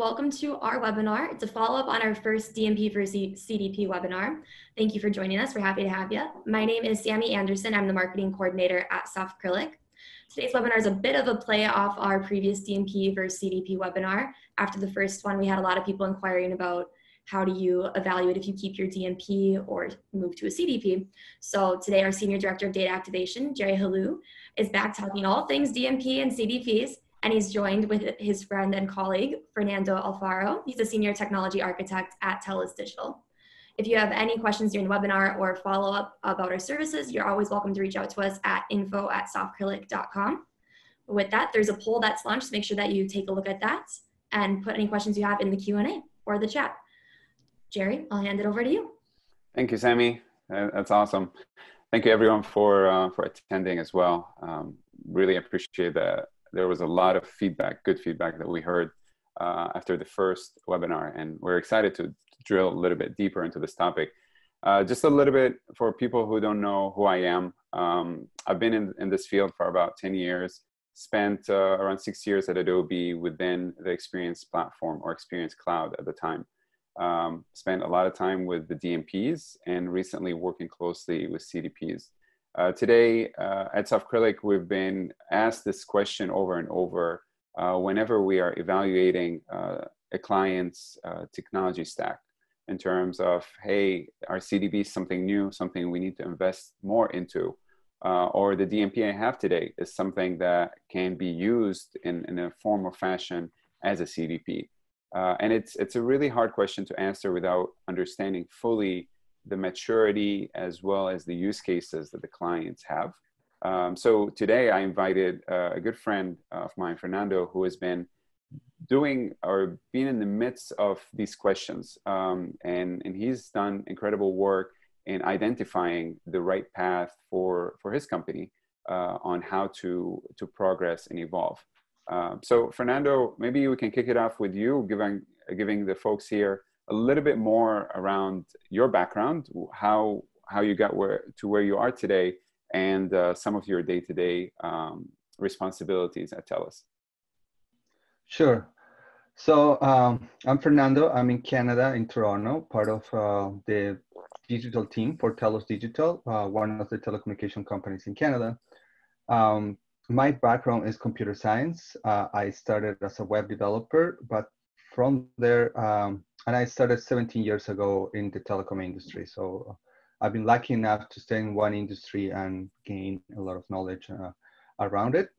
welcome to our webinar. It's a follow-up on our first DMP for CDP webinar. Thank you for joining us. We're happy to have you. My name is Sammy Anderson. I'm the marketing coordinator at Softcrylic. Today's webinar is a bit of a play off our previous DMP versus CDP webinar. After the first one, we had a lot of people inquiring about how do you evaluate if you keep your DMP or move to a CDP. So today our Senior Director of Data Activation, Jerry Halou, is back talking all things DMP and CDPs and he's joined with his friend and colleague, Fernando Alfaro. He's a senior technology architect at TELUS Digital. If you have any questions during the webinar or follow up about our services, you're always welcome to reach out to us at info at softcrylic.com. With that, there's a poll that's launched. Make sure that you take a look at that and put any questions you have in the Q&A or the chat. Jerry, I'll hand it over to you. Thank you, Sammy. That's awesome. Thank you everyone for, uh, for attending as well. Um, really appreciate that there was a lot of feedback, good feedback that we heard uh, after the first webinar, and we're excited to drill a little bit deeper into this topic. Uh, just a little bit for people who don't know who I am. Um, I've been in, in this field for about 10 years, spent uh, around six years at Adobe within the Experience platform or Experience Cloud at the time. Um, spent a lot of time with the DMPs and recently working closely with CDPs. Uh, today uh, at Softcrylic, we've been asked this question over and over uh, whenever we are evaluating uh, a client's uh, technology stack in terms of, hey, our CDP is something new, something we need to invest more into, uh, or the DMP I have today is something that can be used in, in a form or fashion as a CDP. and it's, it's a really hard question to answer without understanding fully the maturity as well as the use cases that the clients have. Um, so today I invited uh, a good friend of mine, Fernando, who has been doing or been in the midst of these questions. Um, and, and he's done incredible work in identifying the right path for, for his company uh, on how to, to progress and evolve. Um, so Fernando, maybe we can kick it off with you, giving, giving the folks here a little bit more around your background, how how you got where to where you are today, and uh, some of your day-to-day um, responsibilities at TELUS. Sure. So um, I'm Fernando. I'm in Canada, in Toronto, part of uh, the digital team for TELUS Digital, uh, one of the telecommunication companies in Canada. Um, my background is computer science. Uh, I started as a web developer, but from there, um, and I started 17 years ago in the telecom industry. So uh, I've been lucky enough to stay in one industry and gain a lot of knowledge uh, around it.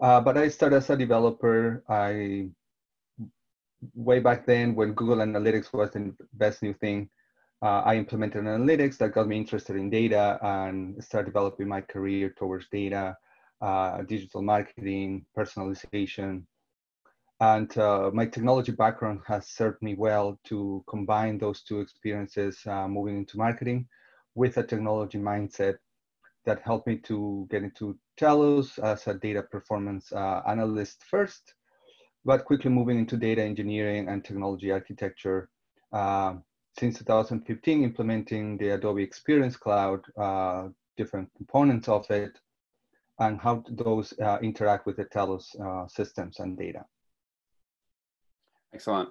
Uh, but I started as a developer. I way back then when Google Analytics was the best new thing. Uh, I implemented analytics that got me interested in data and started developing my career towards data, uh, digital marketing, personalization, and uh, my technology background has served me well to combine those two experiences uh, moving into marketing with a technology mindset that helped me to get into TELUS as a data performance uh, analyst first, but quickly moving into data engineering and technology architecture. Uh, since 2015, implementing the Adobe Experience Cloud, uh, different components of it, and how those uh, interact with the TELUS systems and data. Excellent.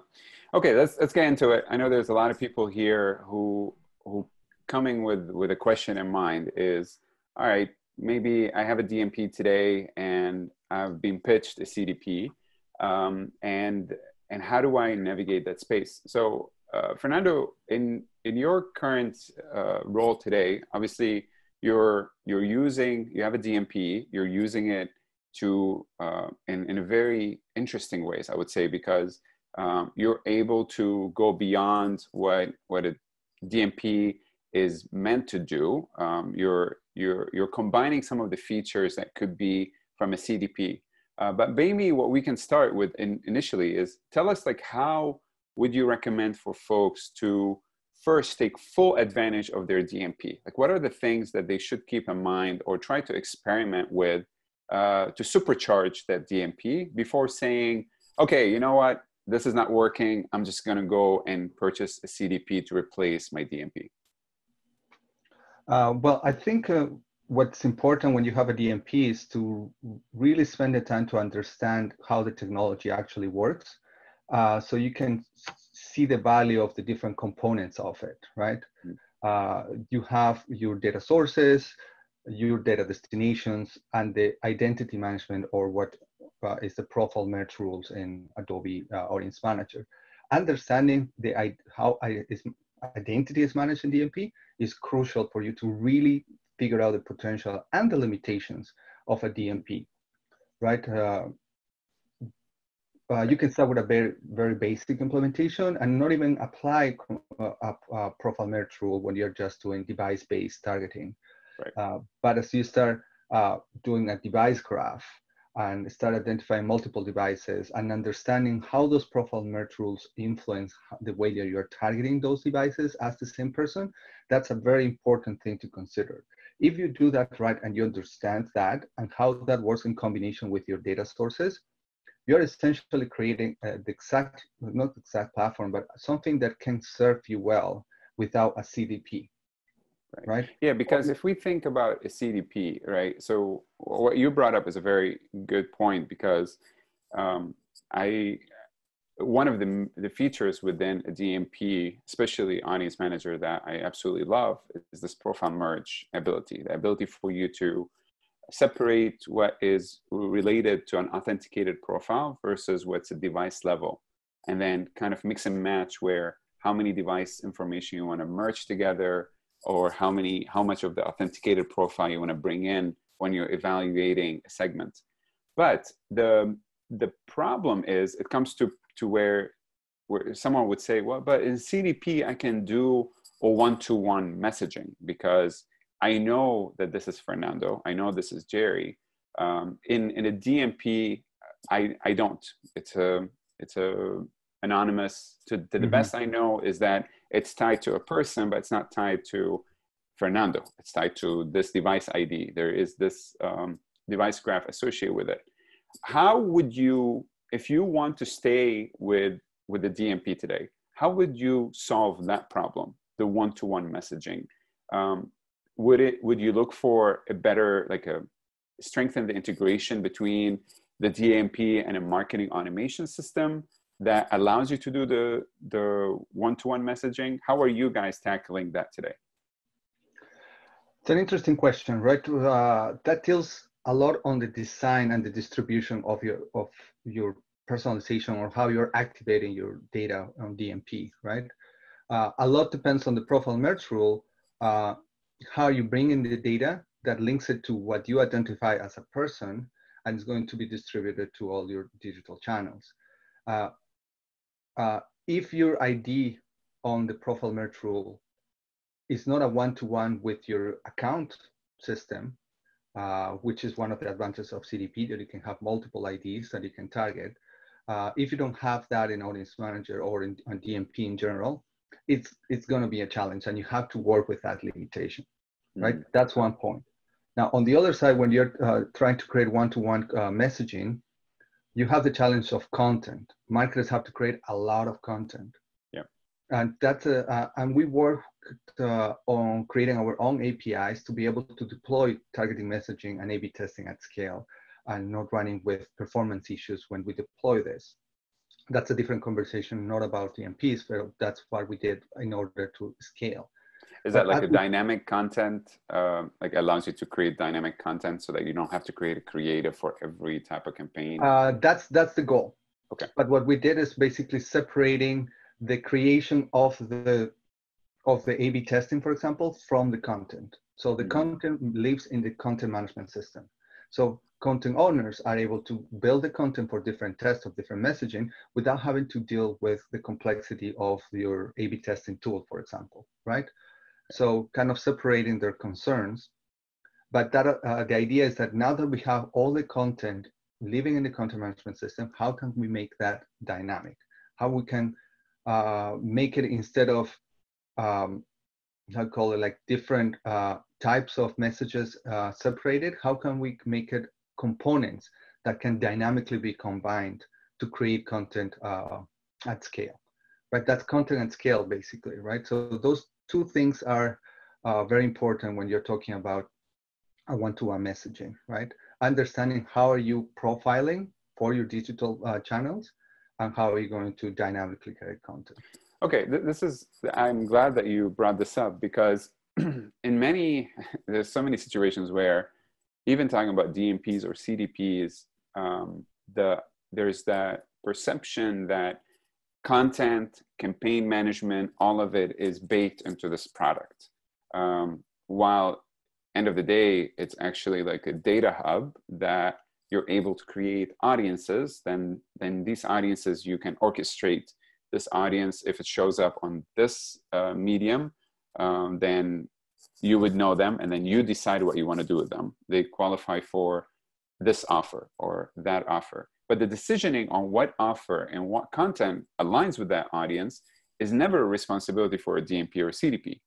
Okay, let's let's get into it. I know there's a lot of people here who who coming with with a question in mind is, all right, maybe I have a DMP today and I've been pitched a CDP, um, and and how do I navigate that space? So, uh, Fernando, in in your current uh, role today, obviously you're you're using you have a DMP, you're using it to uh, in in a very interesting ways, I would say, because um, you're able to go beyond what what a DMP is meant to do. Um, you're you're you're combining some of the features that could be from a CDP. Uh, but maybe what we can start with in, initially is tell us like how would you recommend for folks to first take full advantage of their DMP? Like what are the things that they should keep in mind or try to experiment with uh, to supercharge that DMP before saying, okay, you know what, this is not working. I'm just going to go and purchase a CDP to replace my DMP? Uh, well, I think uh, what's important when you have a DMP is to really spend the time to understand how the technology actually works uh, so you can see the value of the different components of it, right? Mm. Uh, you have your data sources, your data destinations, and the identity management or what uh, is the profile merge rules in Adobe uh, Audience Manager. Understanding the how I, is, identity is managed in DMP is crucial for you to really figure out the potential and the limitations of a DMP, right? Uh, uh, you can start with a very, very basic implementation and not even apply uh, a, a profile merge rule when you're just doing device-based targeting. Right. Uh, but as you start uh, doing a device graph and start identifying multiple devices and understanding how those profile merge rules influence the way that you're targeting those devices as the same person, that's a very important thing to consider. If you do that right and you understand that and how that works in combination with your data sources, you're essentially creating uh, the exact, not the exact platform, but something that can serve you well without a CDP. Right. right. Yeah, because if we think about a CDP, right? So what you brought up is a very good point because um, I one of the the features within a DMP, especially Audience Manager, that I absolutely love is this profile merge ability, the ability for you to separate what is related to an authenticated profile versus what's a device level and then kind of mix and match where how many device information you want to merge together or how many how much of the authenticated profile you want to bring in when you're evaluating a segment but the the problem is it comes to to where where someone would say well but in cdp i can do a one-to-one messaging because I know that this is Fernando. I know this is Jerry. Um, in in a DMP, I I don't. It's a it's a anonymous. To, to the mm-hmm. best I know is that it's tied to a person, but it's not tied to Fernando. It's tied to this device ID. There is this um, device graph associated with it. How would you, if you want to stay with with the DMP today, how would you solve that problem? The one-to-one messaging. Um, would it would you look for a better like a strengthen the integration between the DMP and a marketing automation system that allows you to do the the one-to-one messaging. How are you guys tackling that today? It's an interesting question right? Uh, that deals a lot on the design and the distribution of your of your personalization or how you're activating your data on DMP right? Uh, a lot depends on the profile merge rule uh, how you bring in the data that links it to what you identify as a person and is going to be distributed to all your digital channels. Uh, uh, if your ID on the profile merge rule is not a one-to-one with your account system, uh, which is one of the advantages of CDP, that you can have multiple IDs that you can target. Uh, if you don't have that in Audience Manager or in on DMP in general, it's it's going to be a challenge and you have to work with that limitation right mm-hmm. that's one point now on the other side when you're uh, trying to create one-to-one uh, messaging you have the challenge of content. Marketers have to create a lot of content. Yeah. And that's uh, uh and we work uh, on creating our own apis to be able to deploy targeting messaging and a-b testing at scale and not running with performance issues when we deploy this. That's a different conversation, not about DMPs, but that's what we did in order to scale. Is that like a dynamic content, uh, like allows you to create dynamic content so that you don't have to create a creative for every type of campaign? Uh, that's that's the goal. Okay. But what we did is basically separating the creation of the of the A/B testing, for example, from the content. So the mm-hmm. content lives in the content management system. So content owners are able to build the content for different tests of different messaging without having to deal with the complexity of your A-B testing tool, for example, right? So kind of separating their concerns. But that uh, the idea is that now that we have all the content living in the content management system, how can we make that dynamic? How we can uh, make it instead of um, how call it like different uh, types of messages uh, separated, how can we make it components that can dynamically be combined to create content uh, at scale, right? That's content at scale, basically, right? So those two things are uh, very important when you're talking about a one-to-one messaging, right? Understanding how are you profiling for your digital uh, channels and how are you going to dynamically create content? Okay, this is, I'm glad that you brought this up because in many, there's so many situations where even talking about DMPs or CDPs, um, the, there's that perception that content, campaign management, all of it is baked into this product. Um, while end of the day, it's actually like a data hub that you're able to create audiences, then, then these audiences, you can orchestrate this audience. If it shows up on this uh, medium, um, then you would know them and then you decide what you want to do with them. They qualify for this offer or that offer. But the decisioning on what offer and what content aligns with that audience is never a responsibility for a DMP or a CDP.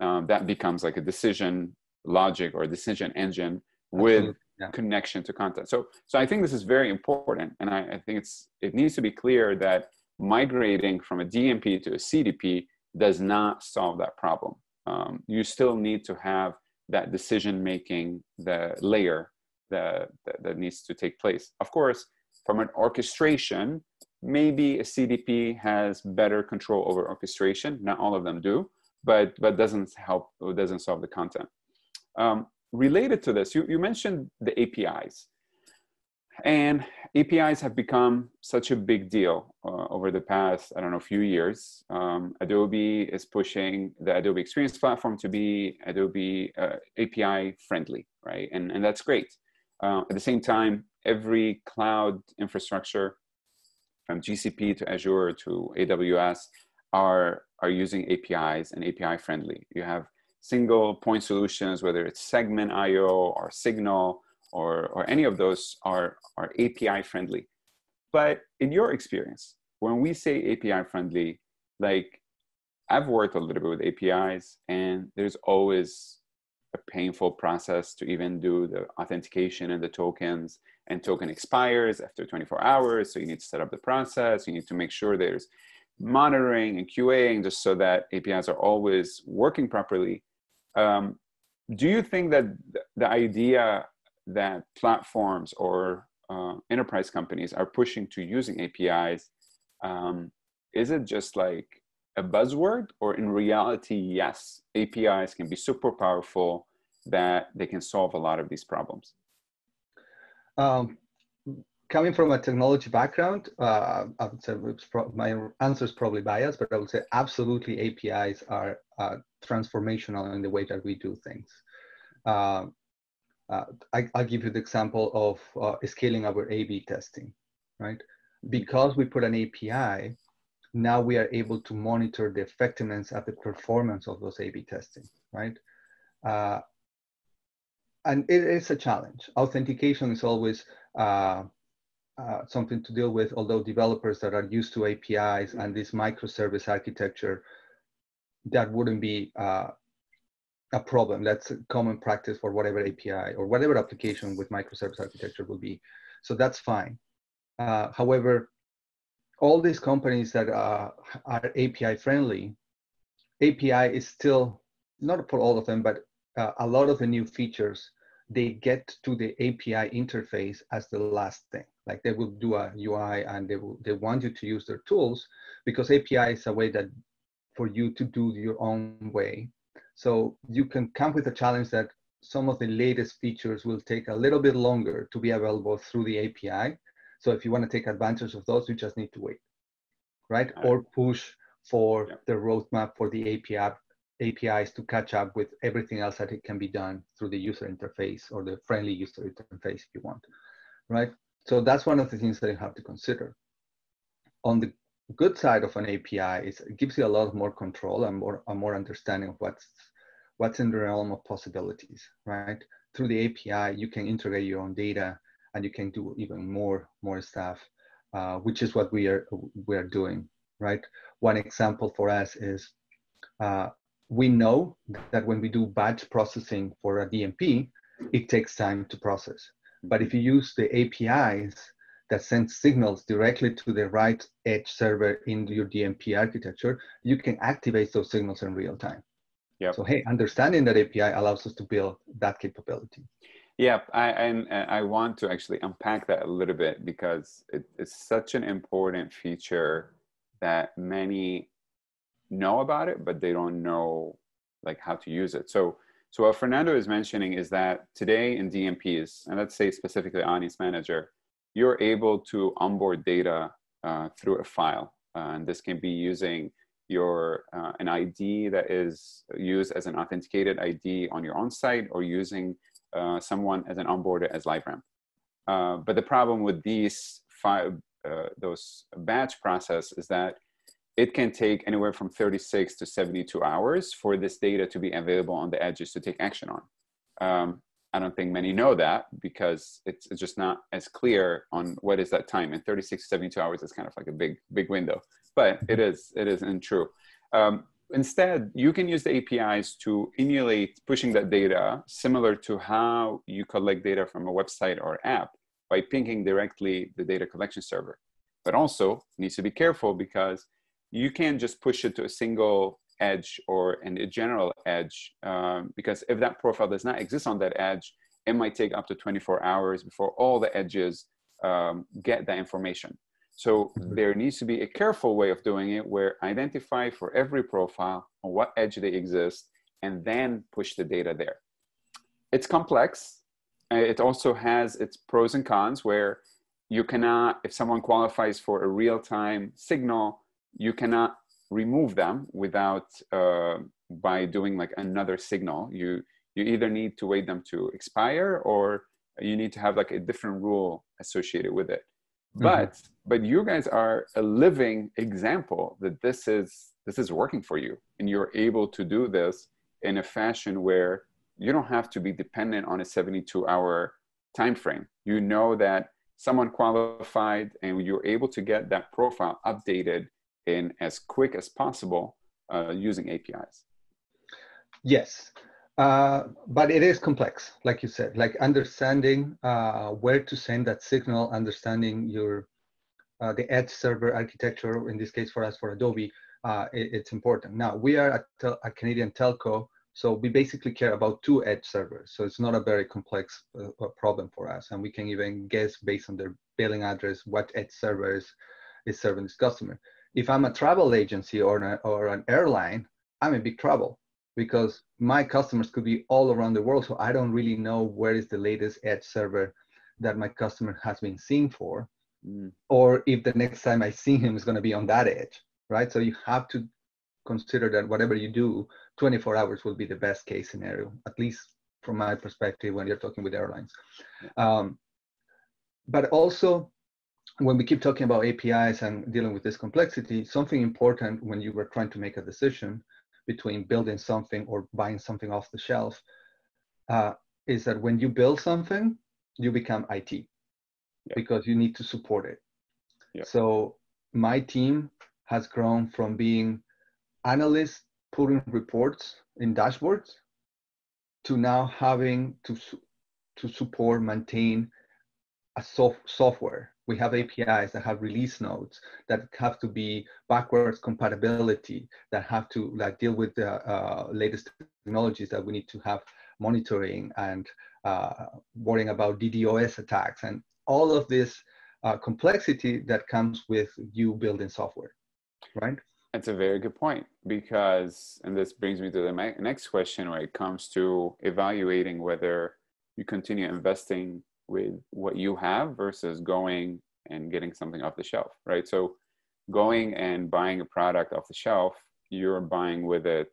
Um, that becomes like a decision logic or a decision engine with yeah. connection to content. So, so I think this is very important, and I, I, think it's it needs to be clear that migrating from a DMP to a CDP does not solve that problem. Um, you still need to have that decision making the layer that, that, that needs to take place. Of course, from an orchestration, maybe a CDP has better control over orchestration. Not all of them do, but but doesn't help or doesn't solve the content. Um, related to this, you, you mentioned the APIs. And APIs have become such a big deal uh, over the past, I don't know, few years. Um, Adobe is pushing the Adobe Experience Platform to be Adobe uh, API friendly, right? And, and that's great. Uh, at the same time, every cloud infrastructure from GCP to Azure to AWS are, are using APIs and API friendly. You have single point solutions, whether it's Segment IO or Signal or, or any of those are, are API friendly. But in your experience, when we say API friendly, like I've worked a little bit with APIs and there's always a painful process to even do the authentication and the tokens and token expires after 24 hours. So you need to set up the process. You need to make sure there's monitoring and QAing just so that APIs are always working properly. Um, do you think that the idea that platforms or uh, enterprise companies are pushing to using APIs, um, is it just like a buzzword or in reality, yes, APIs can be super powerful that they can solve a lot of these problems? Um, coming from a technology background, uh, I would say my answer is probably biased, but I would say absolutely APIs are uh, transformational in the way that we do things. Uh, uh I, will give you the example of uh, scaling our A/B testing, right? Because we put an API, now we are able to monitor the effectiveness of the performance of those A/B testing, right? Uh, and it is a challenge. Authentication is always uh, uh, something to deal with, although developers that are used to APIs and this microservice architecture, that wouldn't be uh, a problem. That's a common practice for whatever API or whatever application with microservice architecture will be. So that's fine. Uh, however, all these companies that uh, are API friendly, API is still, not for all of them, but uh, a lot of the new features, they get to the API interface as the last thing. Like they will do a UI and they will they want you to use their tools because API is a way that for you to do your own way. So you can come with a challenge that some of the latest features will take a little bit longer to be available through the API. So if you want to take advantage of those, you just need to wait, right? right. Or push for yeah. the roadmap for the API APIs to catch up with everything else that it can be done through the user interface or the friendly user interface if you want, right? So that's one of the things that you have to consider. On the good side of an API is it gives you a lot more control and more a more understanding of what's what's in the realm of possibilities, right? Through the API, you can integrate your own data and you can do even more more stuff, uh, which is what we are we are doing, right? One example for us is uh, we know that when we do batch processing for a DMP, it takes time to process. But if you use the APIs that send signals directly to the right edge server in your DMP architecture, you can activate those signals in real time. Yep. So hey, understanding that API allows us to build that capability. Yeah, I, and I want to actually unpack that a little bit because it, it's such an important feature that many know about it, but they don't know like how to use it. So, so what Fernando is mentioning is that today in DMPs, and let's say specifically Audience Manager, you're able to onboard data uh, through a file. Uh, and this can be using your uh, an ID that is used as an authenticated ID on your own site or using uh, someone as an onboarder as LiveRamp. Uh, but the problem with these five, uh, those batch process is that it can take anywhere from 36 to 72 hours for this data to be available on the edges to take action on. Um, I don't think many know that because it's, just not as clear on what is that time. And 36 to 72 hours is kind of like a big, big window, but it is, it is and true. Um, instead, you can use the APIs to emulate pushing that data similar to how you collect data from a website or app by pinging directly the data collection server. But also needs to be careful because you can't just push it to a single edge or in a general edge um, because if that profile does not exist on that edge, it might take up to 24 hours before all the edges um, get that information. So mm-hmm. there needs to be a careful way of doing it where identify for every profile on what edge they exist and then push the data there. It's complex. It also has its pros and cons where you cannot, if someone qualifies for a real-time signal, you cannot remove them without uh, by doing like another signal. You you either need to wait them to expire or you need to have like a different rule associated with it. Mm-hmm. But but you guys are a living example that this is this is working for you and you're able to do this in a fashion where you don't have to be dependent on a 72 hour time frame. You know that someone qualified and you're able to get that profile updated in as quick as possible uh, using APIs. Yes, uh, but it is complex, like you said, like understanding uh, where to send that signal, understanding your uh, the edge server architecture, in this case for us, for Adobe, uh, it, it's important. Now, we are a, a, Canadian telco, so we basically care about two edge servers. So it's not a very complex uh, problem for us. And we can even guess based on their billing address, what edge servers is serving this customer if I'm a travel agency or an, or an airline, I'm in big trouble because my customers could be all around the world. So I don't really know where is the latest edge server that my customer has been seeing for, mm. or if the next time I see him is going to be on that edge, right? So you have to consider that whatever you do, 24 hours will be the best case scenario, at least from my perspective when you're talking with airlines. Um, but also when we keep talking about APIs and dealing with this complexity, something important when you were trying to make a decision between building something or buying something off the shelf uh, is that when you build something, you become IT yeah. because you need to support it. Yeah. So my team has grown from being analysts putting reports in dashboards to now having to to support maintain a soft software we have APIs that have release notes that have to be backwards compatibility that have to like deal with the uh, latest technologies that we need to have monitoring and uh, worrying about DDoS attacks and all of this uh, complexity that comes with you building software, right? That's a very good point because, and this brings me to the next question where it comes to evaluating whether you continue investing with what you have versus going and getting something off the shelf, right? So going and buying a product off the shelf, you're buying with it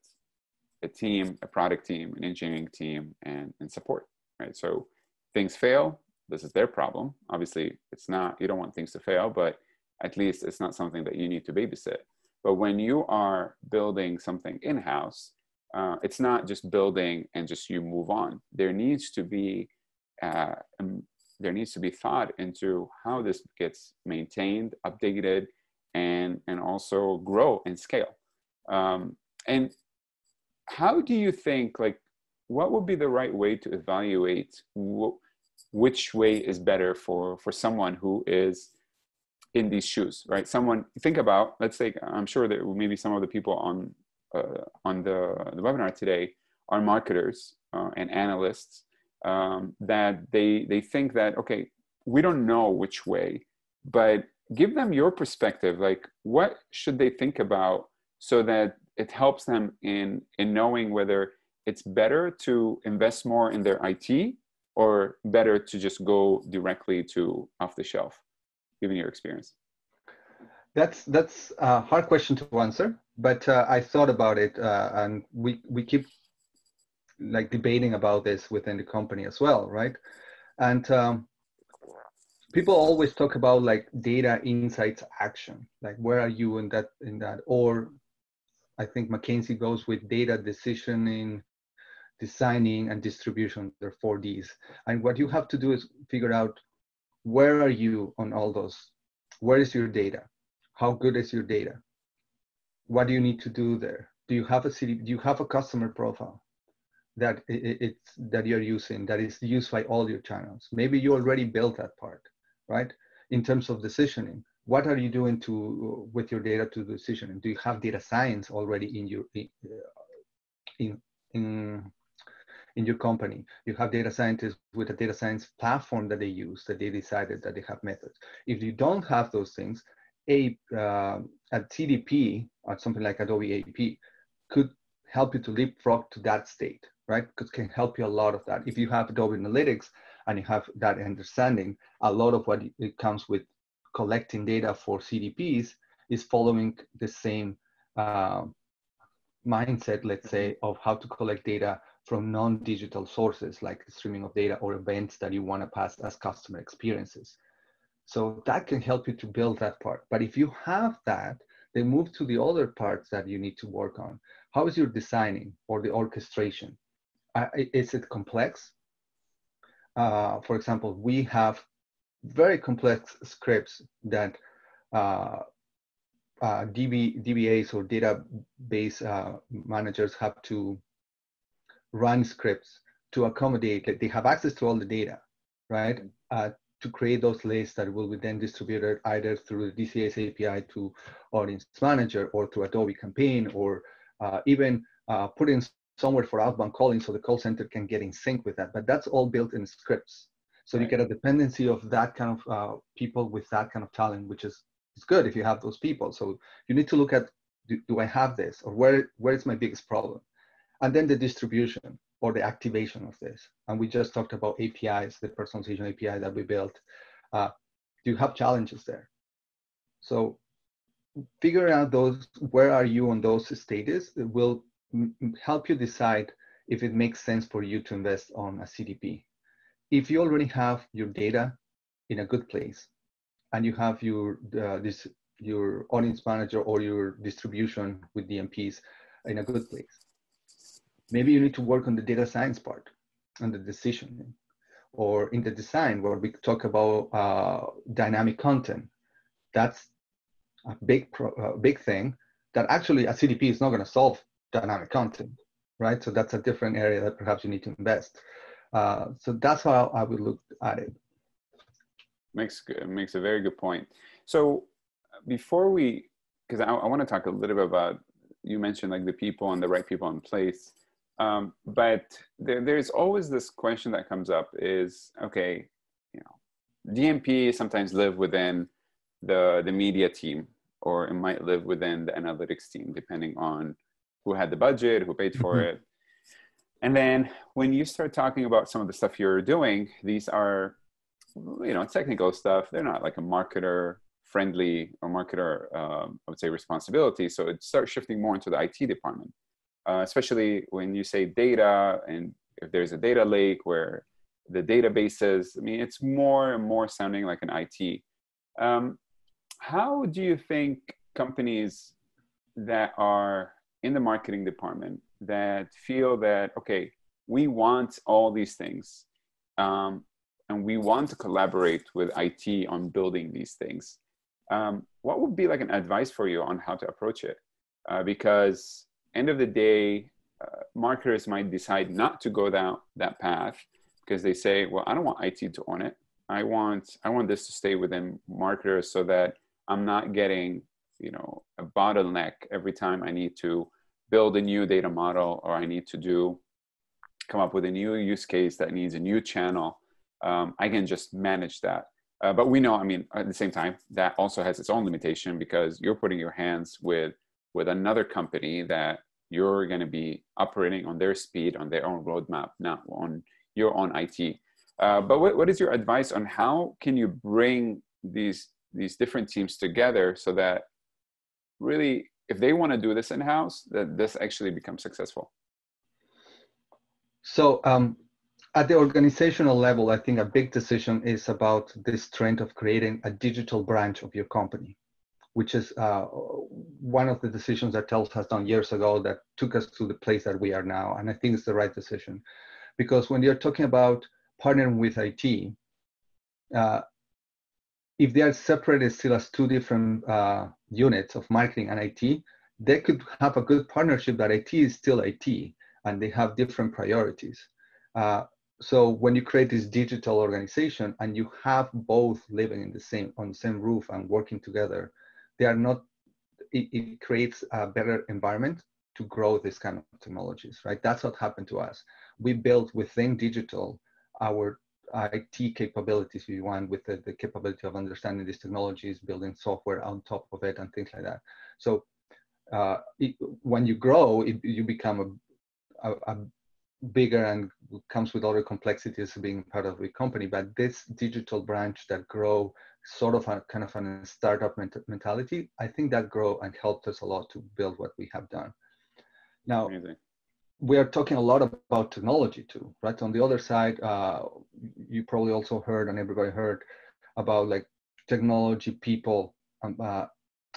a team, a product team, an engineering team, and, and support, right? So things fail, this is their problem. Obviously, it's not, you don't want things to fail, but at least it's not something that you need to babysit. But when you are building something in house, uh, it's not just building and just you move on. There needs to be uh, there needs to be thought into how this gets maintained, updated, and and also grow and scale. Um, and how do you think like what would be the right way to evaluate wh- which way is better for for someone who is in these shoes, right? Someone think about. Let's say I'm sure that maybe some of the people on uh, on the, the webinar today are marketers uh, and analysts um, that they they think that okay, we don't know which way, but give them your perspective. Like, what should they think about so that it helps them in in knowing whether it's better to invest more in their IT or better to just go directly to off the shelf, given your experience? That's that's a hard question to answer, but uh, I thought about it, uh, and we we keep like debating about this within the company as well, right? And um, people always talk about like data insights action, like where are you in that in that, or I think McKinsey goes with data decisioning, designing, and distribution. There are four Ds, and what you have to do is figure out where are you on all those. Where is your data? How good is your data? What do you need to do there? Do you have a city? Do you have a customer profile? That it's that you're using that is used by all your channels. Maybe you already built that part right? In terms of decisioning what are you doing to with your data to decisioning? Do you have data science already in your in in in your company? You have data scientists with a data science platform that they use that they decided that they have methods. If you don't have those things a uh, at cdp or something like adobe ap could help you to leapfrog to that state right? Because can help you a lot of that. If you have Adobe Analytics and you have that understanding, a lot of what it comes with collecting data for CDPs is following the same uh, mindset, let's say, of how to collect data from non-digital sources like streaming of data or events that you want to pass as customer experiences. So that can help you to build that part. But if you have that, then move to the other parts that you need to work on. How is your designing or the orchestration? Uh, is it complex? Uh, for example, we have very complex scripts that uh, uh DB, DBAs or database uh, managers have to run scripts to accommodate that they have access to all the data, right? Uh, to create those lists that will be then distributed either through the DCS API to Audience Manager or to Adobe Campaign or even put in somewhere for outbound calling so the call center can get in sync with that. But that's all built in scripts. So right. you get a dependency of that kind of uh, people with that kind of talent, which is, is good if you have those people. So you need to look at, do, do I have this or where, where is my biggest problem? And then the distribution or the activation of this. And we just talked about APIs, the personalization API that we built. Uh, do you have challenges there? So figuring out those, where are you on those stages will help you decide if it makes sense for you to invest on a CDP. If you already have your data in a good place and you have your uh, this your audience manager or your distribution with DMPs in a good place, maybe you need to work on the data science part and the decision or in the design where we talk about uh, dynamic content. That's a big, pro, uh, big thing that actually a CDP is not going to solve dynamic content, right? So that's a different area that perhaps you need to invest. Uh, so that's how I would look at it. Makes makes a very good point. So before we, because I, I want to talk a little bit about you mentioned like the people and the right people in place, um, but there, there's always this question that comes up: is okay, you know, DMP sometimes live within the the media team, or it might live within the analytics team, depending on who had the budget, who paid for mm-hmm. it. And then when you start talking about some of the stuff you're doing, these are, you know, technical stuff. They're not like a marketer friendly or marketer, um, I would say, responsibility. So it starts shifting more into the IT department, uh, especially when you say data and if there's a data lake where the databases, I mean, it's more and more sounding like an IT. Um, how do you think companies that are in the marketing department that feel that okay we want all these things um, and we want to collaborate with it on building these things. Um, what would be like an advice for you on how to approach it? Uh, because end of the day uh, marketers might decide not to go down that path because they say well i don't want it to own it. I want i want this to stay within marketers so that i'm not getting you know a bottleneck every time i need to build a new data model or i need to do come up with a new use case that needs a new channel, um, I can just manage that. Uh, but we know, I mean, at the same time, that also has its own limitation because you're putting your hands with with another company that you're going to be operating on their speed, on their own roadmap, not on your own IT. Uh, but what, what is your advice on how can you bring these these different teams together so that really, if they want to do this in house, that this actually becomes successful? So um, at the organizational level, I think a big decision is about this trend of creating a digital branch of your company, which is uh, one of the decisions that TELUS has done years ago that took us to the place that we are now. And I think it's the right decision. Because when you're talking about partnering with IT, uh, if they are separated still as two different uh, units of marketing and IT, they could have a good partnership that IT is still IT and they have different priorities. Uh, so when you create this digital organization and you have both living in the same on the same roof and working together, they are not. It, it creates a better environment to grow this kind of technologies, right? That's what happened to us. We built within digital our IT capabilities, you want, with the, the capability of understanding these technologies, building software on top of it, and things like that. So uh, it, when you grow, it, you become a, a, a, bigger and comes with other complexities of being part of a company. But this digital branch that grow sort of a kind of a startup mentality, I think that grow and helped us a lot to build what we have done. Now, Amazing we are talking a lot about technology too, right? On the other side, uh, you probably also heard and everybody heard about like technology, people, um, uh,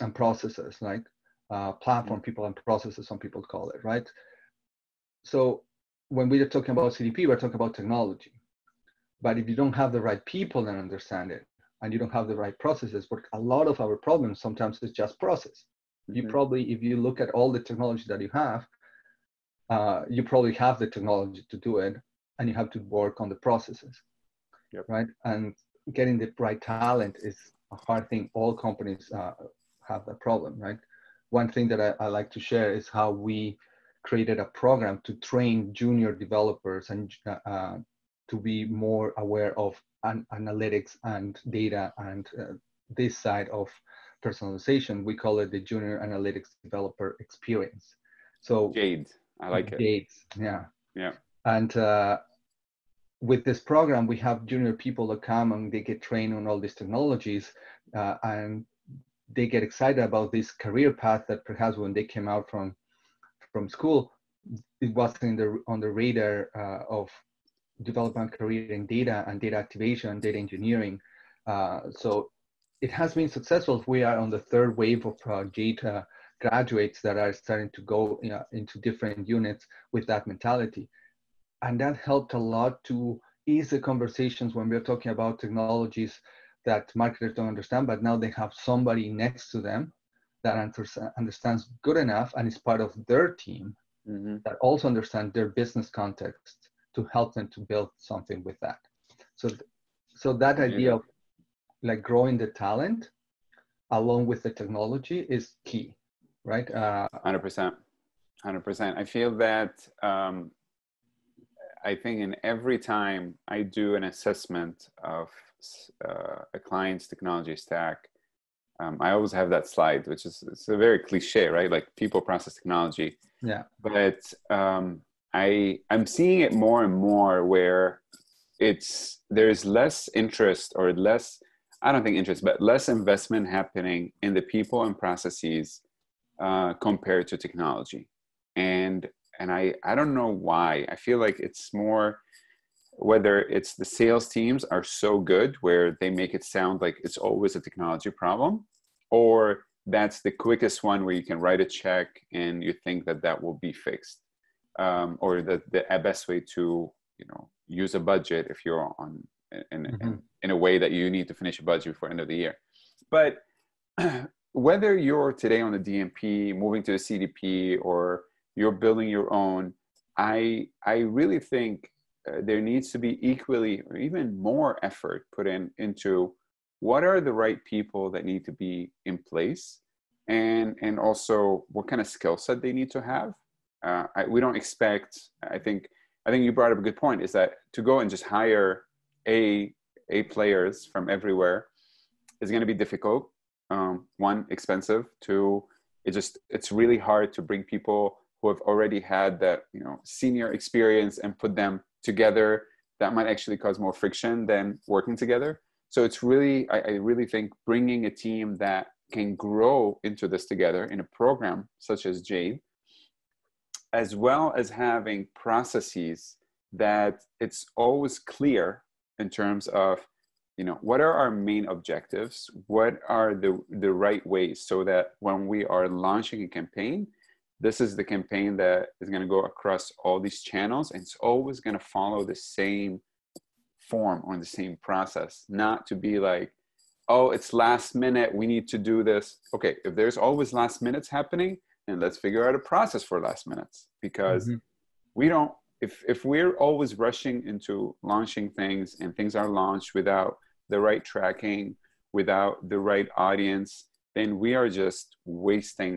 and processes, like uh, platform mm-hmm. people and processes, some people call it, right? So when we are talking about CDP, we're talking about technology. But if you don't have the right people that understand it, and you don't have the right processes, but a lot of our problems sometimes is just process. Mm-hmm. You probably, if you look at all the technology that you have, uh, you probably have the technology to do it and you have to work on the processes yep. right? And getting the right talent is a hard thing. All companies uh, have that problem right? One thing that I, I, like to share is how we created a program to train junior developers and uh, uh to be more aware of an, analytics and data and uh, this side of personalization. We call it the junior analytics developer experience. So jade I like dates. it. Yeah. Yeah. And uh, with this program, we have junior people that come and they get trained on all these technologies, uh, and they get excited about this career path that perhaps when they came out from from school, it wasn't in the, on the radar uh, of development career in data and data activation, data engineering. Uh, so it has been successful. We are on the third wave of uh, data graduates that are starting to go you know, into different units with that mentality. And that helped a lot to ease the conversations when we're talking about technologies that marketers don't understand, but now they have somebody next to them that understands good enough and is part of their team mm-hmm. that also understand their business context to help them to build something with that. So, so that idea yeah. of like growing the talent along with the technology is key right? Uh, hundred percent, hundred percent. I feel that um, I think in every time I do an assessment of uh, a client's technology stack, um, I always have that slide, which is it's a very cliche, right? Like people, process, technology. Yeah. But um, I I'm seeing it more and more where it's there's less interest or less I don't think interest, but less investment happening in the people and processes uh, compared to technology. And and I, I don't know why. I feel like it's more whether it's the sales teams are so good where they make it sound like it's always a technology problem or that's the quickest one where you can write a check and you think that that will be fixed um, or the, the best way to you know use a budget if you're on in, mm-hmm. in, in a way that you need to finish a budget before end of the year. But whether you're today on the DMP, moving to the CDP, or you're building your own, I I really think uh, there needs to be equally or even more effort put in into what are the right people that need to be in place, and and also what kind of skill set they need to have. Uh, I, we don't expect. I think I think you brought up a good point. Is that to go and just hire a a players from everywhere is going to be difficult. Um, one, expensive. Two, it just it's really hard to bring people who have already had that you know senior experience and put them together. That might actually cause more friction than working together. So it's really, I, I really think bringing a team that can grow into this together in a program such as Jade, as well as having processes that it's always clear in terms of you know what are our main objectives what are the the right ways so that when we are launching a campaign this is the campaign that is going to go across all these channels and it's always going to follow the same form or the same process not to be like oh it's last minute we need to do this okay if there's always last minutes happening then let's figure out a process for last minutes because mm-hmm. we don't if if we're always rushing into launching things and things are launched without the right tracking without the right audience then we are just wasting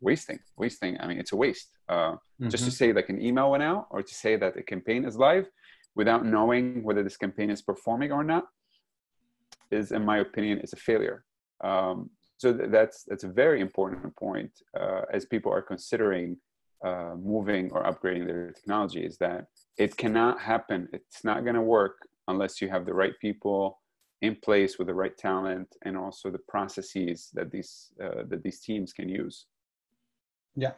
wasting wasting i mean it's a waste uh, mm-hmm. just to mm-hmm. say like an email went out or to say that a campaign is live without knowing whether this campaign is performing or not is in my opinion is a failure um, so that's that's a very important point uh, as people are considering uh, moving or upgrading their technology is that it cannot happen it's not going to work unless you have the right people in place with the right talent and also the processes that these uh, that these teams can use. Yeah.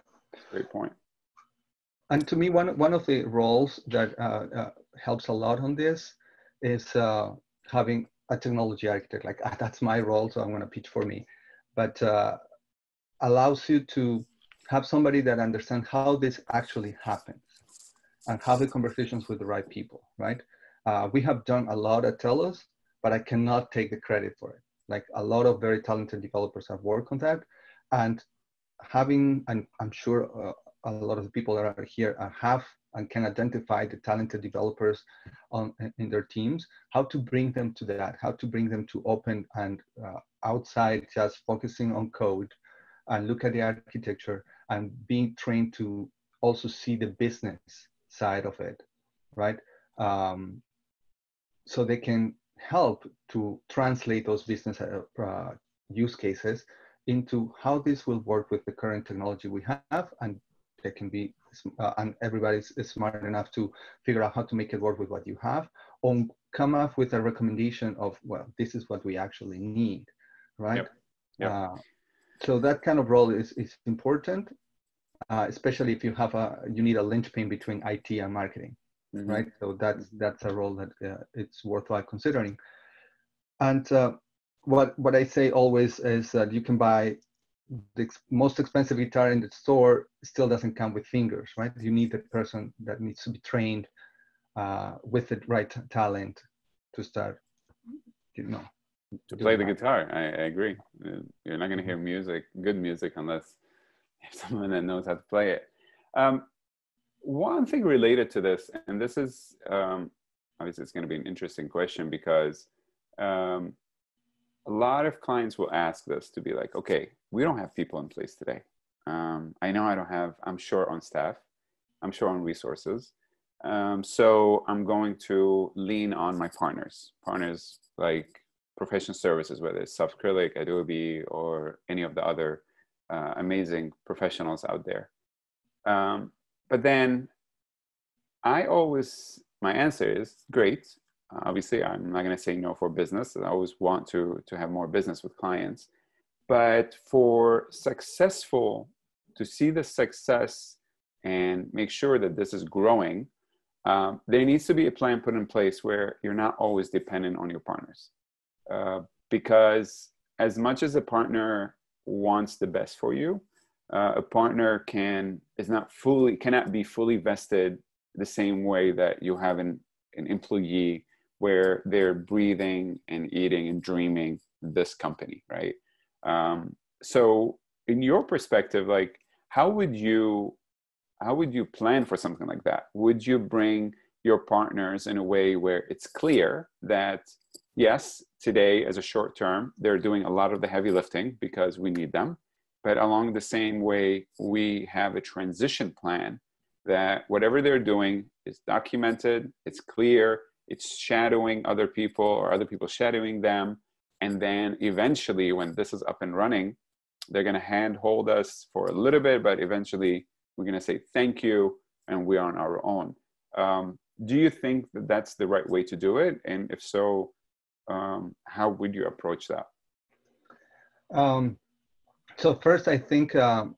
Great point. And to me one one of the roles that uh, uh, helps a lot on this is uh, having a technology architect. Like ah, that's my role so i'm going to pitch for me. But uh, allows you to have somebody that understands how this actually happens and have the conversations with the right people, right? Uh, we have done a lot at TELUS, but I cannot take the credit for it. Like a lot of very talented developers have worked on that, and having, and I'm sure uh, a lot of the people that are here have and can identify the talented developers on in their teams, how to bring them to that, how to bring them to open and uh, outside just focusing on code and look at the architecture and being trained to also see the business side of it, right? Um, so they can help to translate those business uh, uh, use cases into how this will work with the current technology we have and they can be uh, and everybody's smart enough to figure out how to make it work with what you have or come up with a recommendation of well this is what we actually need right yep. Yep. Uh, so that kind of role is, is important uh, especially if you have a you need a linchpin between it and marketing mm-hmm. right so that's that's a role that uh, it's worthwhile considering and uh, what what i say always is that you can buy the ex- most expensive guitar in the store still doesn't come with fingers, right? You need the person that needs to be trained uh, with the right talent to start, you know. To play the guitar, I, I, agree. You're not going to hear music, good music, unless you have someone that knows how to play it. Um, one thing related to this, and this is um, obviously it's going to be an interesting question because um, a lot of clients will ask this to be like, okay, we don't have people in place today. Um, I know I don't have, I'm short on staff, I'm short on resources. Um, so I'm going to lean on my partners, partners like professional services, whether it's Softcrylic, Adobe, or any of the other uh, amazing professionals out there. Um, but then I always, my answer is great. Obviously, I'm not going to say no for business. I always want to, to have more business with clients but for successful to see the success and make sure that this is growing um, there needs to be a plan put in place where you're not always dependent on your partners uh, because as much as a partner wants the best for you uh, a partner can is not fully cannot be fully vested the same way that you have an, an employee where they're breathing and eating and dreaming this company right? Um, so in your perspective like how would you how would you plan for something like that? Would you bring your partners in a way where it's clear that yes today as a short term they're doing a lot of the heavy lifting because we need them but along the same way we have a transition plan that whatever they're doing is documented, it's clear, it's shadowing other people or other people shadowing them. And then eventually, when this is up and running, they're going to handhold us for a little bit, but eventually we're going to say thank you and we're on our own. Um, do you think that that's the right way to do it? And if so, um, how would you approach that? Um, so first, I think um,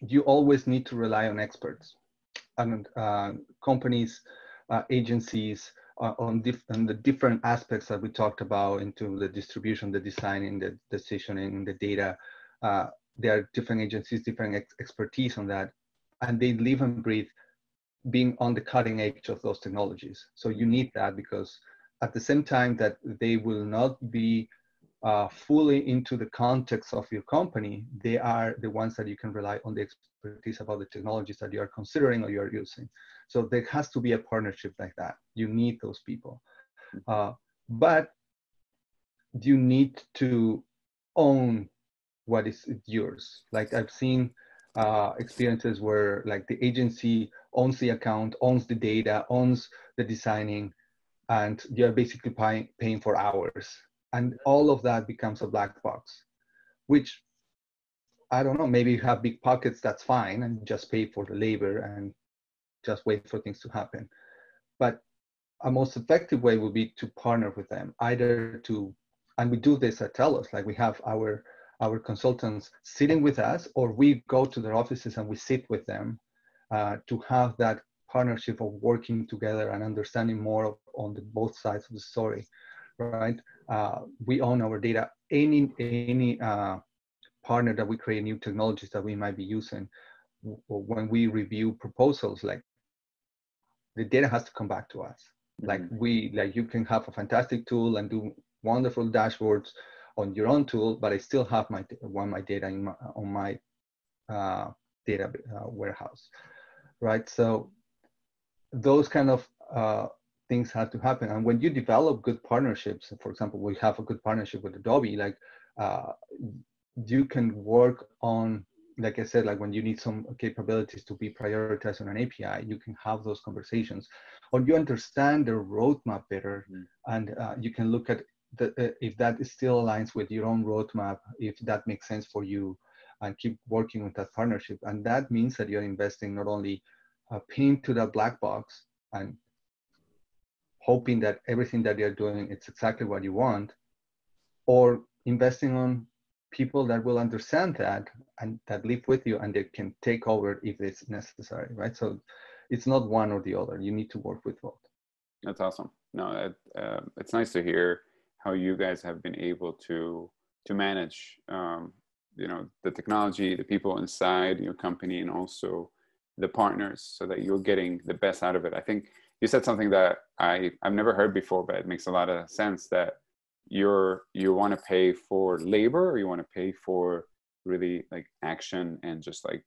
you always need to rely on experts and uh, companies, uh, agencies uh, on, on, the different aspects that we talked about into the distribution, the designing, the decisioning, the data. Uh, there are different agencies, different ex expertise on that, and they live and breathe being on the cutting edge of those technologies. So you need that because at the same time that they will not be uh, fully into the context of your company, they are the ones that you can rely on the expertise about the technologies that you are considering or you are using. So there has to be a partnership like that. You need those people. Uh, but you need to own what is yours. Like I've seen uh, experiences where like the agency owns the account, owns the data, owns the designing, and you're basically paying, paying for hours. And all of that becomes a black box, which I don't know, maybe you have big pockets, that's fine, and just pay for the labor and just wait for things to happen. But a most effective way would be to partner with them, either to, and we do this at TELUS, like we have our our consultants sitting with us, or we go to their offices and we sit with them uh, to have that partnership of working together and understanding more of, on the both sides of the story, right? Uh, we own our data. Any any uh, partner that we create new technologies that we might be using, when we review proposals, like the data has to come back to us. Mm-hmm. Like we like you can have a fantastic tool and do wonderful dashboards on your own tool, but I still have my one my data in my, on my uh, data uh, warehouse, right? So those kind of uh, things have to happen. And when you develop good partnerships, for example, we have a good partnership with Adobe, like uh, you can work on, like I said, like when you need some capabilities to be prioritized on an API, you can have those conversations. Or you understand the roadmap better, mm. and uh, you can look at the, uh, if that still aligns with your own roadmap, if that makes sense for you, and keep working with that partnership. And that means that you're investing not only uh, paying to that black box and hoping that everything that you're doing it's exactly what you want, or investing on people that will understand that and that live with you and they can take over if it's necessary, right? So it's not one or the other. You need to work with both. That's awesome. No, it, uh, it's nice to hear how you guys have been able to to manage um, you know the technology the people inside your company and also the partners so that you're getting the best out of it i think you said something that i i've never heard before but it makes a lot of sense that you're you want to pay for labor or you want to pay for really like action and just like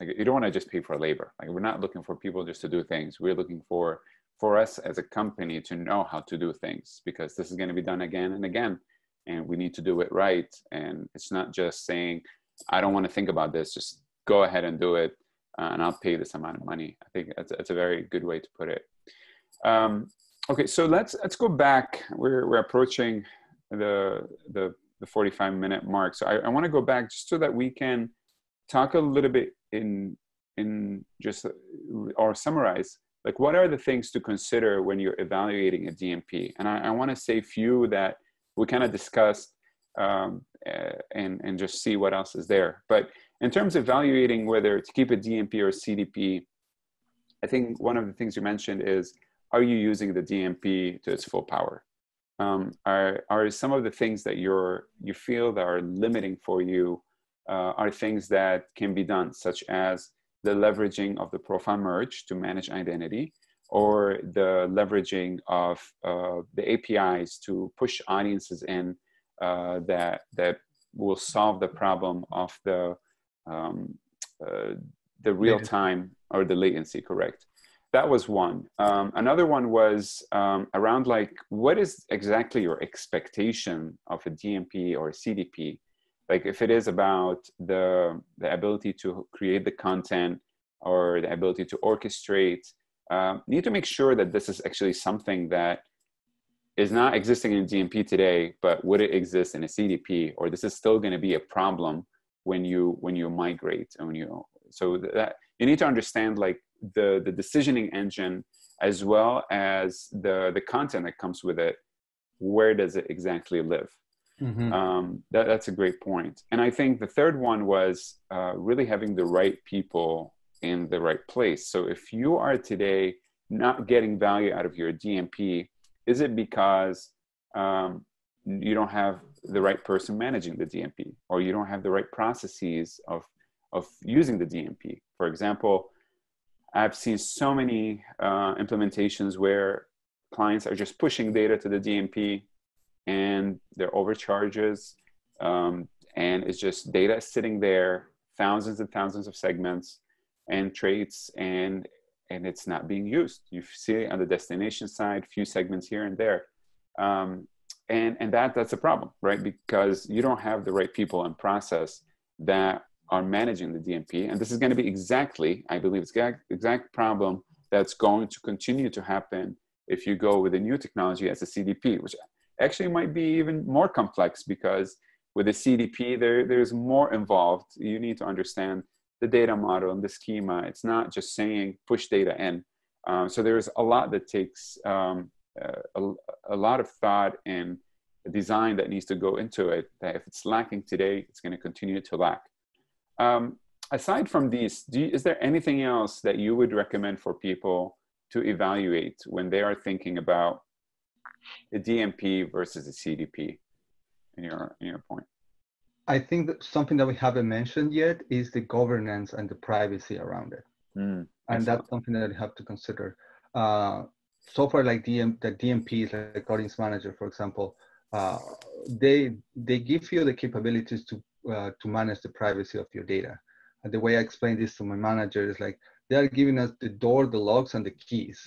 like you don't want to just pay for labor. Like we're not looking for people just to do things. We're looking for for us as a company to know how to do things because this is going to be done again and again and we need to do it right. And it's not just saying i don't want to think about this. Just go ahead and do it uh, and i'll pay this amount of money. I think that's, that's a very good way to put it um, okay so let's let's go back we're, we're approaching the the the 45 minute mark so i, I want to go back just so that we can talk a little bit in in just or summarize like what are the things to consider when you're evaluating a DMP? And I, I want to say a few that we kind of discussed um, uh, and, and just see what else is there. But in terms of evaluating whether to keep a DMP or a CDP, I think one of the things you mentioned is, are you using the DMP to its full power? Um, are, are some of the things that you're, you feel that are limiting for you uh, are things that can be done, such as the leveraging of the profile merge to manage identity or the leveraging of uh, the APIs to push audiences in uh, that that will solve the problem of the um, uh, the real time or the latency. Correct. That was one. Um, another one was um, around like what is exactly your expectation of a DMP or a CDP like if it is about the the ability to create the content or the ability to orchestrate, um, need to make sure that this is actually something that is not existing in DMP today, but would it exist in a CDP, or this is still going to be a problem when you when you migrate when you so that you need to understand like the the decisioning engine as well as the the content that comes with it. Where does it exactly live? Mm-hmm. Um, that, that's a great point. And I think the third one was uh, really having the right people in the right place. So if you are today not getting value out of your DMP, is it because um, you don't have the right person managing the DMP or you don't have the right processes of, of using the DMP? For example, I've seen so many uh, implementations where clients are just pushing data to the DMP and their overcharges um, and it's just data sitting there thousands and thousands of segments and traits and and it's not being used. You see on the destination side few segments here and there. Um, and and that that's a problem right? Because you don't have the right people and process that are managing the dmp and this is going to be exactly i believe it's exact, exact problem that's going to continue to happen if you go with a new technology as a cdp which actually might be even more complex because with a cdp there there's more involved you need to understand the data model and the schema. It's not just saying push data in. Um, so there's a lot that takes um, a, a, lot of thought and design that needs to go into it. That if it's lacking today, it's going to continue to lack. Um, aside from these, you, is there anything else that you would recommend for people to evaluate when they are thinking about the DMP versus the CDP? In your in your point. I think that something that we haven't mentioned yet is the governance and the privacy around it. Mm, and that's something that you have to consider. Uh, so far, like DM, the DMPs, like audience manager, for example, uh, they they give you the capabilities to uh, to manage the privacy of your data. And the way I explain this to my manager is like they are giving us the door, the logs, and the keys,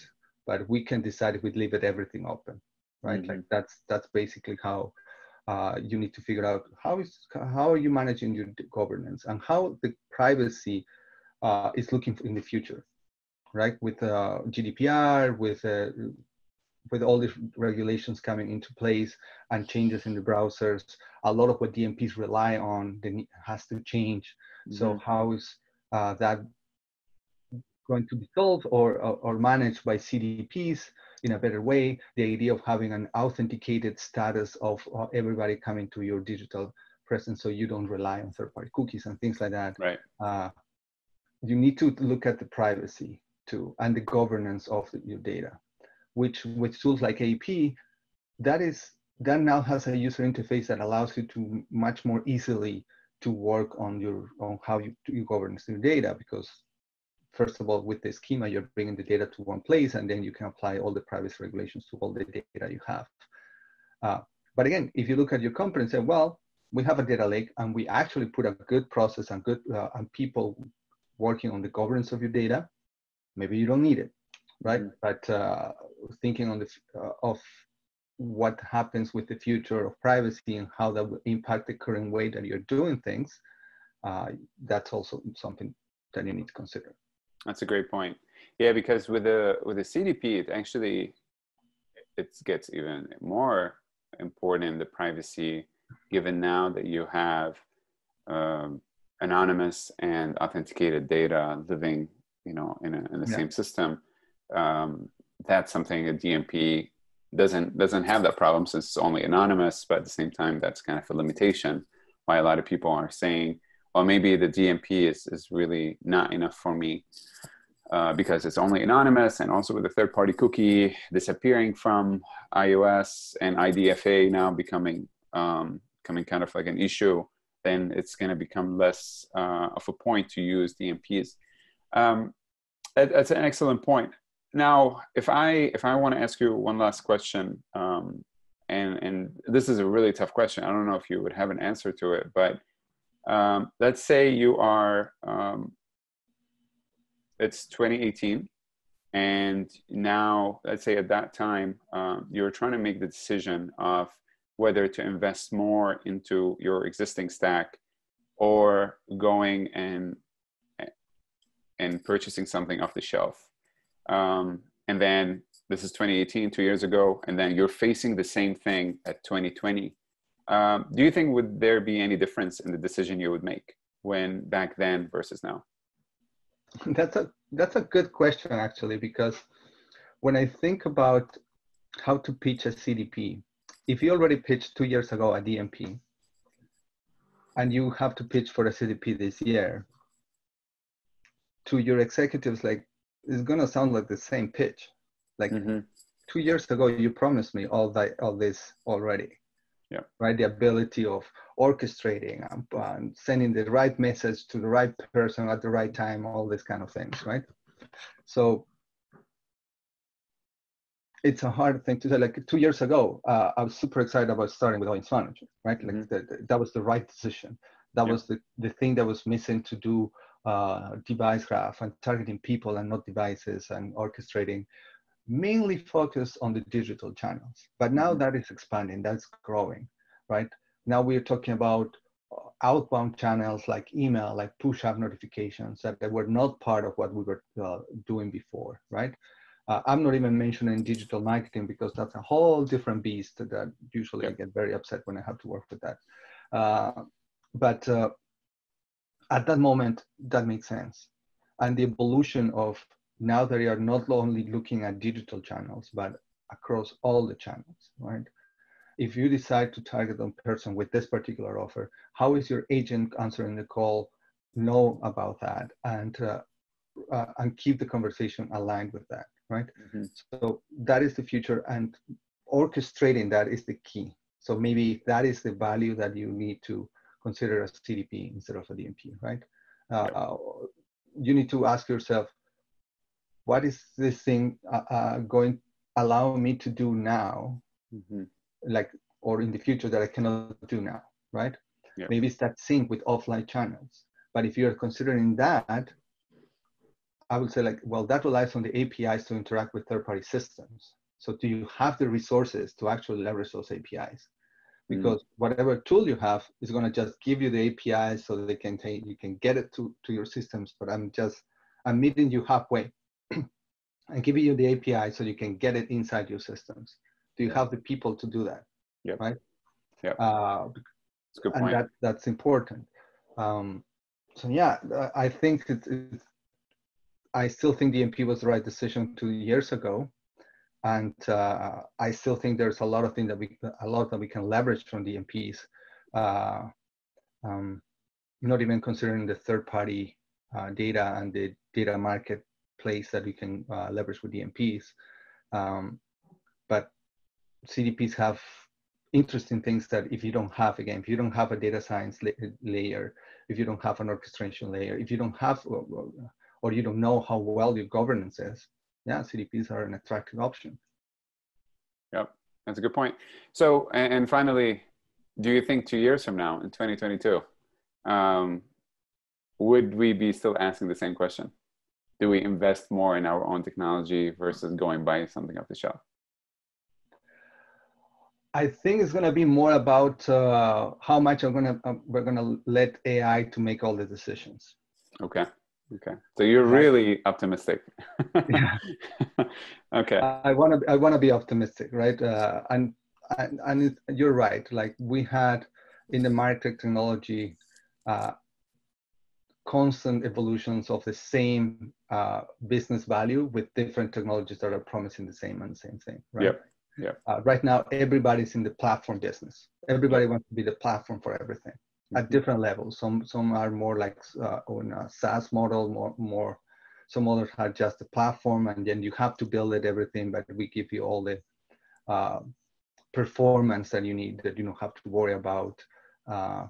but we can decide if we leave it everything open, right? Mm-hmm. Like that's that's basically how uh, you need to figure out how is how are you managing your governance and how the privacy uh, is looking in the future, right? With uh, GDPR, with uh, with all these regulations coming into place and changes in the browsers, a lot of what DMPs rely on has to change. Mm-hmm. So how is uh, that going to be solved or, or, or managed by CDPs? in a better way. The idea of having an authenticated status of uh, everybody coming to your digital presence so you don't rely on third-party cookies and things like that. Right. Uh, you need to look at the privacy too and the governance of the, your data, which with tools like AP, that is that now has a user interface that allows you to much more easily to work on your on how you, you govern your data because first of all, with the schema, you're bringing the data to one place, and then you can apply all the privacy regulations to all the data you have. Uh, but again, if you look at your company and say, well, we have a data lake, and we actually put a good process and good uh, and people working on the governance of your data, maybe you don't need it, right? Mm-hmm. But uh, thinking on the uh, of what happens with the future of privacy and how that will impact the current way that you're doing things, uh, that's also something that you need to consider. That's a great point. Yeah, because with a with a CDP, it actually it gets even more important the privacy, given now that you have um, anonymous and authenticated data living, you know, in a, in the yeah. same system. Um, that's something a DMP doesn't doesn't have that problem since it's only anonymous. But at the same time, that's kind of a limitation. Why a lot of people are saying well, maybe the DMP is, is really not enough for me uh, because it's only anonymous and also with the third party cookie disappearing from iOS and IDFA now becoming, um, becoming kind of like an issue, then it's going to become less uh, of a point to use DMPs. Um, that, that's an excellent point. Now, if I if I want to ask you one last question, um, and and this is a really tough question. I don't know if you would have an answer to it, but um, let's say you are, um, it's 2018, and now, let's say at that time, um, you're trying to make the decision of whether to invest more into your existing stack or going and and purchasing something off the shelf. Um, and then this is 2018, two years ago, and then you're facing the same thing at 2020. Um, do you think would there be any difference in the decision you would make when back then versus now? That's a that's a good question actually because when I think about how to pitch a CDP, if you already pitched two years ago a DMP, and you have to pitch for a CDP this year, to your executives, like it's gonna sound like the same pitch. Like mm-hmm. two years ago, you promised me all that, all this already. Yeah. Right. The ability of orchestrating and, and sending the right message to the right person at the right time, all these kind of things. Right. So it's a hard thing to say. Like two years ago, uh, I was super excited about starting with audience manager, right? Like mm-hmm. the, the, that was the right decision. That yeah. was the, the thing that was missing to do uh, device graph and targeting people and not devices and orchestrating, mainly focused on the digital channels. But now mm-hmm. that is expanding, that's growing, right? Now we're talking about uh, outbound channels like email, like push up notifications that, that were not part of what we were uh, doing before, right? Uh, I'm not even mentioning digital marketing because that's a whole different beast that usually I get very upset when I have to work with that. Uh, but uh, at that moment, that makes sense. And the evolution of now that you are not only looking at digital channels, but across all the channels, right? If you decide to target a person with this particular offer, how is your agent answering the call? Know about that and uh, uh, and keep the conversation aligned with that right? Mm-hmm. So that is the future, and orchestrating that is the key. So maybe that is the value that you need to consider as CDP instead of a DMP, right? Uh, uh, you need to ask yourself, what is this thing uh, uh going allow me to do now, mm-hmm. like or in the future that I cannot do now, right? Maybe it's that sync with offline channels. But if you're considering that, I would say like, well, that relies on the APIs to interact with third-party systems. So do you have the resources to actually leverage those APIs? Mm. Because mm. whatever tool you have is going to just give you the API so they can take, you can get it to, to your systems. But I'm just, I'm meeting you halfway and giving you the API so you can get it inside your systems. Do you have the people to do that? Yeah. Right. Yeah. Uh, that's good point. And that, that's important. Um, so yeah, I think it's, it's I still think DMP was the right decision two years ago, and uh, I still think there's a lot of things that we a lot that we can leverage from DMPs. Uh, um, not even considering the third-party uh, data and the data marketplace that we can uh, leverage with DMPs. Um, but CDPs have interesting things that if you don't have again, if you don't have a data science la layer, if you don't have an orchestration layer, if you don't have or you don't know how well your governance is, yeah, CDPs are an attractive option. Yep, that's a good point. So, and, and finally, do you think two years from now, in 2022, um, would we be still asking the same question? Do we invest more in our own technology versus going buy something off the shelf? I think it's going to be more about uh, how much I'm going to uh, we're going to let AI to make all the decisions. Okay. Okay, so you're really optimistic. yeah. okay. I want to. I want to be optimistic, right? Uh, and and, and it, you're right. Like we had in the market technology, uh, constant evolutions of the same uh, business value with different technologies that are promising the same and the same thing, right? Yep. Yeah. Uh, right now, everybody's in the platform business. Everybody wants to be the platform for everything at mm-hmm. different levels. Some some are more like uh, on a SaaS model, more more. Some others are just a platform, and then you have to build it everything. But we give you all the uh, performance that you need that you don't have to worry about. Uh,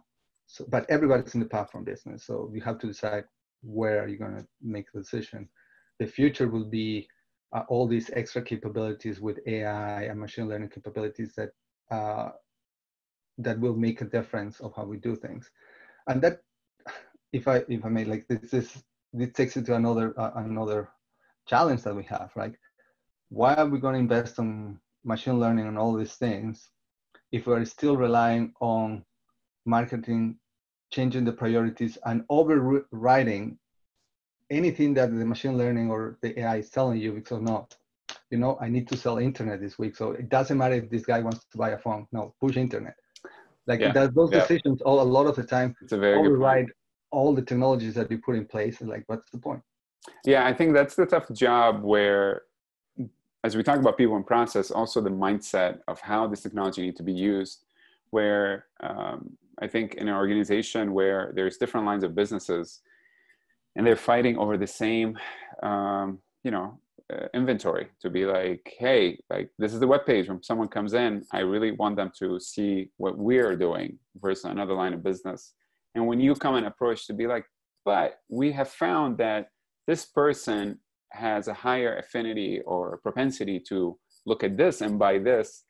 so, but everybody's in the platform business, so you have to decide where are you going to make the decision. The future will be uh, all these extra capabilities with AI and machine learning capabilities that uh, that will make a difference of how we do things and that if i if i may like this is this takes it to another uh, another challenge that we have right why are we going to invest in machine learning and all these things if we're still relying on marketing changing the priorities and overriding anything that the machine learning or the AI is telling you because no, you know, I need to sell internet this week. So it doesn't matter if this guy wants to buy a phone. No, push internet. Like Yeah, that, those yeah. decisions all a lot of the time It's a very override all the technologies that you put in place. And like, what's the point? Yeah, I think that's the tough job where, as we talk about people and process, also the mindset of how this technology need to be used. Where um, I think in an organization where there's different lines of businesses, and they're fighting over the same, um, you know, uh, inventory to be like, hey, like this is the web page. When someone comes in, I really want them to see what we're doing versus another line of business. And when you come and approach to be like, but we have found that this person has a higher affinity or propensity to look at this and buy this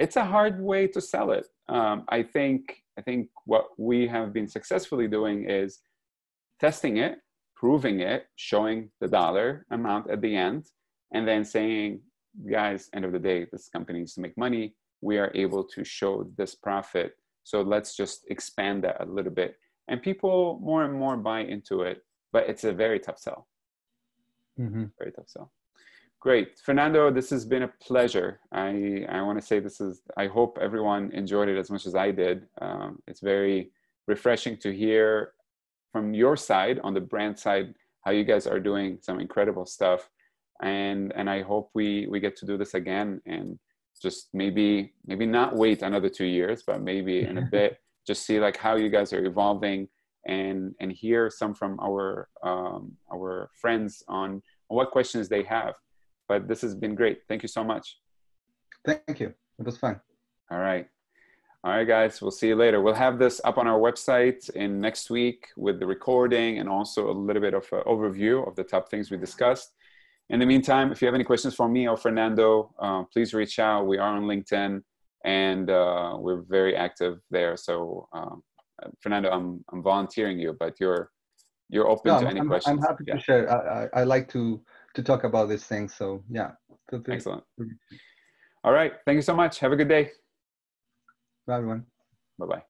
it's a hard way to sell it um, i think i think what we have been successfully doing is testing it proving it showing the dollar amount at the end and then saying guys end of the day this company needs to make money we are able to show this profit so let's just expand that a little bit and people more and more buy into it but it's a very tough sell Mm-hmm. very tough sell. Great, Fernando. This has been a pleasure. I I want to say this is. I hope everyone enjoyed it as much as I did. Um, it's very refreshing to hear from your side on the brand side how you guys are doing some incredible stuff, and and I hope we we get to do this again and just maybe maybe not wait another two years, but maybe in a bit just see like how you guys are evolving and and hear some from our um, our friends on what questions they have. But this has been great. Thank you so much. Thank you. It was fun. All right. All right, guys. We'll see you later. We'll have this up on our website in next week with the recording and also a little bit of an overview of the top things we discussed. In the meantime, if you have any questions for me or Fernando, uh, please reach out. We are on LinkedIn and uh, we're very active there. So, um, Fernando, I'm, I'm volunteering you, but you're you're open No, to any I'm, questions. I'm happy Yeah. to share. I, I, I like to to talk about these things. So yeah. Excellent. All right. Thank you so much. Have a good day. Bye, everyone. Bye bye.